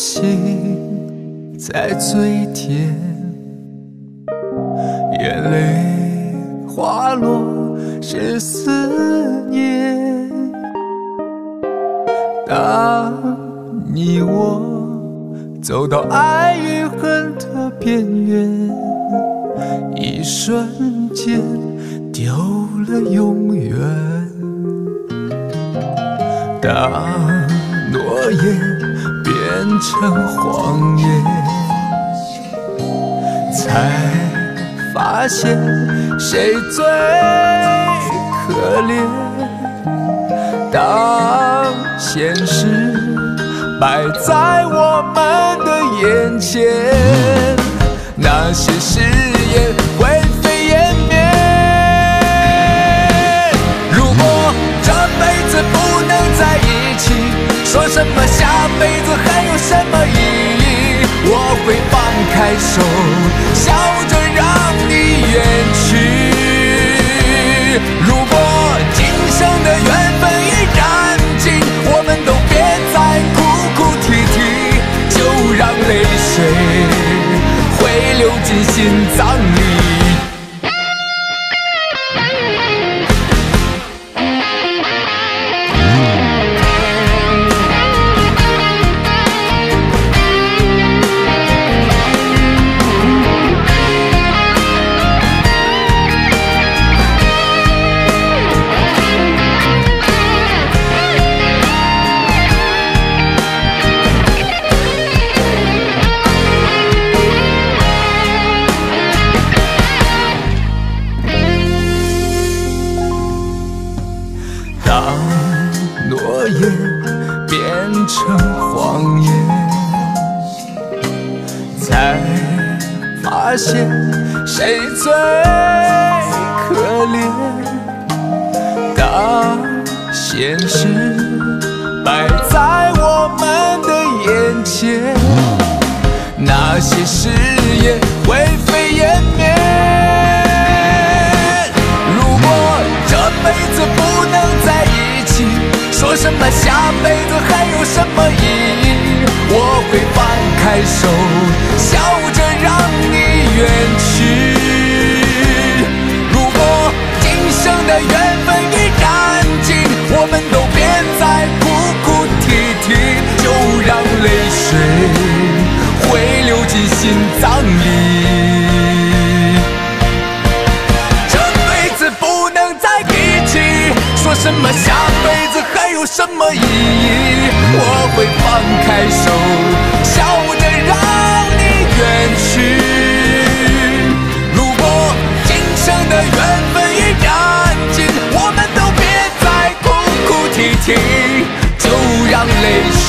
心在最甜，眼泪滑落是思念。当你我走到爱与恨的边缘，一瞬间丢了永远。当诺言变成谎言。才发现谁最可怜。当现实摆在我们的眼前，那些誓言灰飞烟灭。如果这辈子不能再说什么下辈子还有什么意义？我会放开手，笑着让你远去。如果今生的缘分已燃尽，我们都别再哭哭啼啼，就让泪水汇流进心脏里。夜变成谎言才发现谁最可怜当现实说什么下辈子还有什么意义？我会放开手。笑着让你远去。如果今生的缘分已燃尽，我们都别再哭哭啼啼，就让泪水汇流进心脏里什么下辈子还有什么意义，我会放开手，笑着让你远去。如果今生的缘分已燃尽，我们都别再哭哭啼啼，就让泪水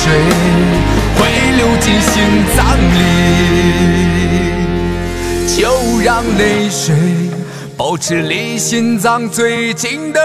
会流进心脏里，就让泪水保持离心脏最近的。